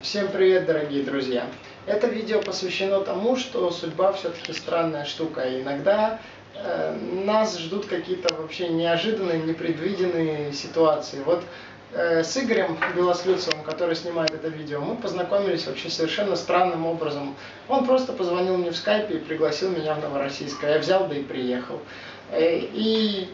Всем привет, дорогие друзья! Это видео посвящено тому, что судьба все-таки странная штука. И иногда э, нас ждут какие-то вообще неожиданные, непредвиденные ситуации. Вот э, с Игорем Белослюцевым, который снимает это видео, мы познакомились вообще совершенно странным образом. Он просто позвонил мне в скайпе и пригласил меня в Новороссийск. А я взял, да и приехал. Э, и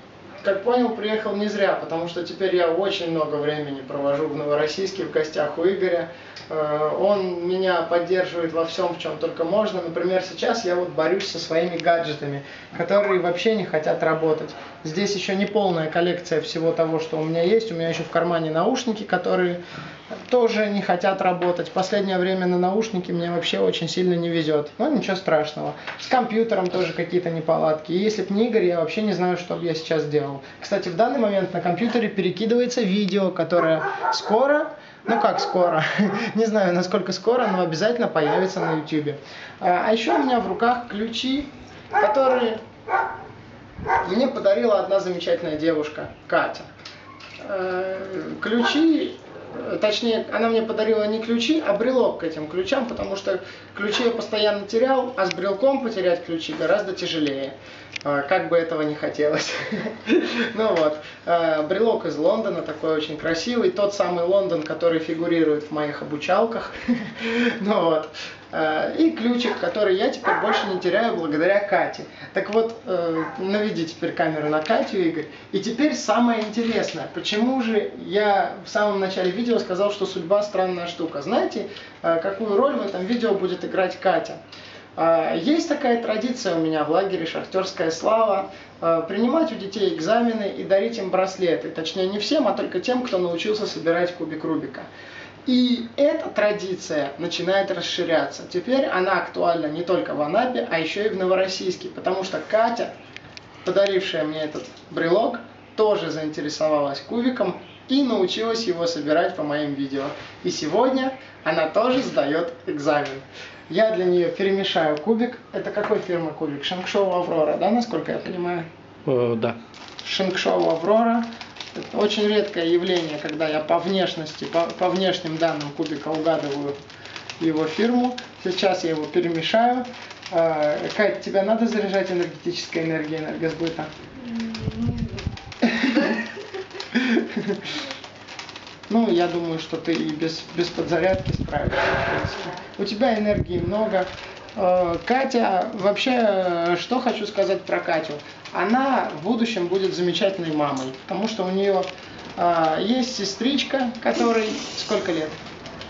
как понял, приехал не зря, потому что теперь я очень много времени провожу в Новороссийске в гостях у Игоря. Э, он меня поддерживает во всем, в чем только можно. Например, сейчас я вот борюсь со своими гаджетами, которые вообще не хотят работать. Здесь еще не полная коллекция всего того, что у меня есть. У меня еще в кармане наушники, которые тоже не хотят работать. В последнее время на наушники мне вообще очень сильно не везет. Но ничего страшного. С компьютером тоже какие-то неполадки. И если бы не Игорь, я вообще не знаю, что бы я сейчас делал. Кстати, в данный момент на компьютере перекидывается видео, которое скоро ну как скоро, не знаю насколько скоро, но обязательно появится на YouTube. А, а еще у меня в руках ключи, которые мне подарила одна замечательная девушка, Катя. Э, ключи точнее, она мне подарила не ключи, а брелок к этим ключам, потому что ключи я постоянно терял, а с брелком потерять ключи гораздо тяжелее. А, как бы этого не хотелось. ну вот, а, брелок из Лондона, такой очень красивый, тот самый Лондон, который фигурирует в моих обучалках. ну вот, и ключик, который я теперь больше не теряю благодаря Кате. Так вот, э, наведи теперь камеру на Катю, Игорь. И теперь самое интересное, почему же я в самом начале видео сказал, что судьба странная штука. Знаете, какую роль в этом видео будет играть Катя? Есть такая традиция у меня в лагере «Шахтерская слава» принимать у детей экзамены и дарить им браслеты. Точнее, не всем, а только тем, кто научился собирать кубик Рубика. И эта традиция начинает расширяться. Теперь она актуальна не только в Анапе, а еще и в Новороссийске, потому что Катя, подарившая мне этот брелок, тоже заинтересовалась кубиком и научилась его собирать по моим видео. И сегодня она тоже сдает экзамен. Я для нее перемешаю кубик. Это какой фирмы кубик? Шанкшоу Аврора, да, насколько я понимаю? Э, да. Шанкшоу Аврора. Это очень редкое явление, когда я по внешности, по, по внешним данным кубика угадываю его фирму. Сейчас я его перемешаю. Э, Кать, тебя надо заряжать энергетической энергией энергосбыта? Ну, я думаю, что ты и без, без подзарядки справишься, У тебя энергии много. Э, Катя, вообще, что хочу сказать про Катю. Она в будущем будет замечательной мамой, потому что у нее э, есть сестричка, которой сколько лет?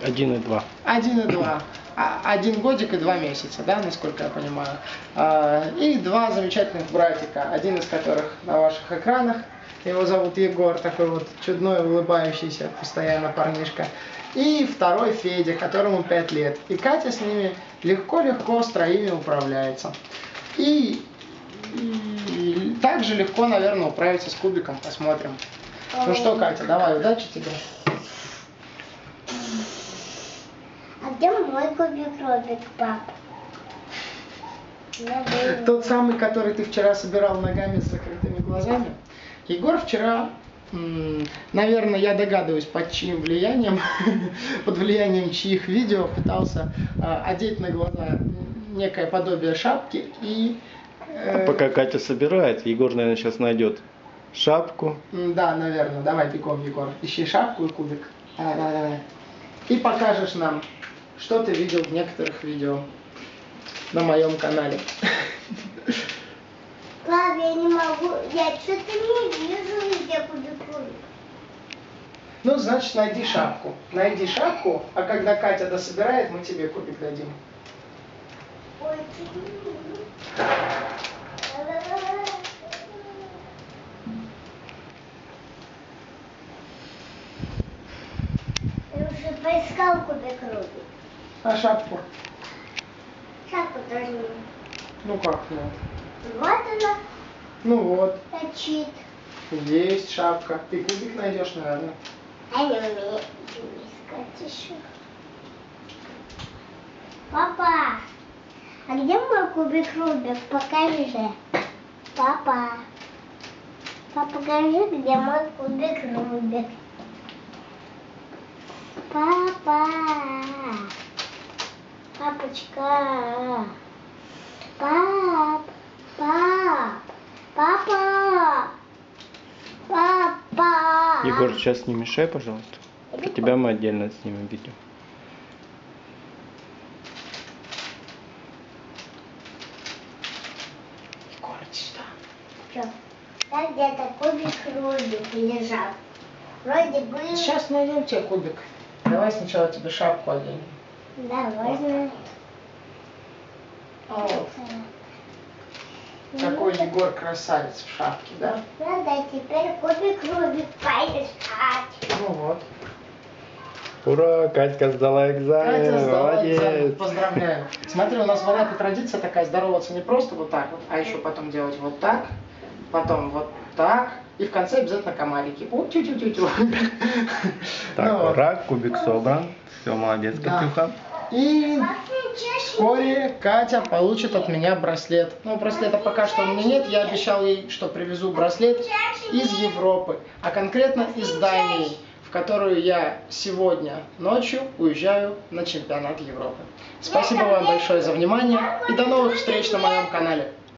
Один и два. Один и два. А, один годик и два месяца, да, насколько я понимаю. Э, и два замечательных братика, один из которых на ваших экранах, его зовут Егор, такой вот чудной, улыбающийся постоянно парнишка. И второй Федя, которому 5 лет. И Катя с ними легко-легко с троими управляется. И, также легко, наверное, управиться с кубиком. Посмотрим. Ну что, Катя, давай, удачи тебе. А где мой кубик Робик, пап? Тот самый, который ты вчера собирал ногами с закрытыми глазами? Егор вчера, наверное, я догадываюсь, под чьим влиянием, под влиянием чьих видео пытался а, одеть на глаза некое подобие шапки и... Э, пока Катя собирает, Егор, наверное, сейчас найдет шапку. Да, наверное. Давай бегом, Егор. Ищи шапку и кубик. Давай, давай, давай. И покажешь нам, что ты видел в некоторых видео на моем канале. Пап, я не могу, я что-то не вижу, где кубик Ну, значит, найди шапку. Найди шапку, а когда Катя дособирает, мы тебе кубик дадим. Ой, Я поискал кубик Рубик. А шапку? Шапку тоже нет. Ну как нет? Вот она. Ну вот. Торчит. Есть шапка. Ты кубик найдешь, наверное. А не умею искать еще. Папа, а где мой кубик Рубик? Покажи. Папа. Папа, покажи, где мой кубик Рубик. Папа. Папочка. Пап. Пап. Папа. Папа. Егор, сейчас не мешай, пожалуйста. Про тебя мы отдельно снимем видео. Егор, иди сюда. Чё? Там где-то кубик Рубик лежал. Вроде бы... Сейчас найдем тебе кубик. Давай сначала тебе шапку оденем. Да, можно. Вот. Какой Егор красавец в шапке, да? Надо теперь кубик Рубик поискать. Ну вот. Ура, Катька сдала экзамен. Катя сдала молодец. экзамен. Поздравляю. Смотри, у нас в Анапе традиция такая здороваться не просто вот так вот, а еще потом делать вот так, потом вот так, и в конце обязательно комарики. У, тю тю тю тю Так, Ну ура, кубик собран. Все, молодец, Да. Катюха. И вскоре Катя получит от меня браслет. Ну, браслета пока что у меня нет. Я обещал ей, что привезу браслет из Европы, а конкретно из Дании, в которую я сегодня ночью уезжаю на чемпионат Европы. Спасибо вам большое за внимание и до новых встреч на моем канале.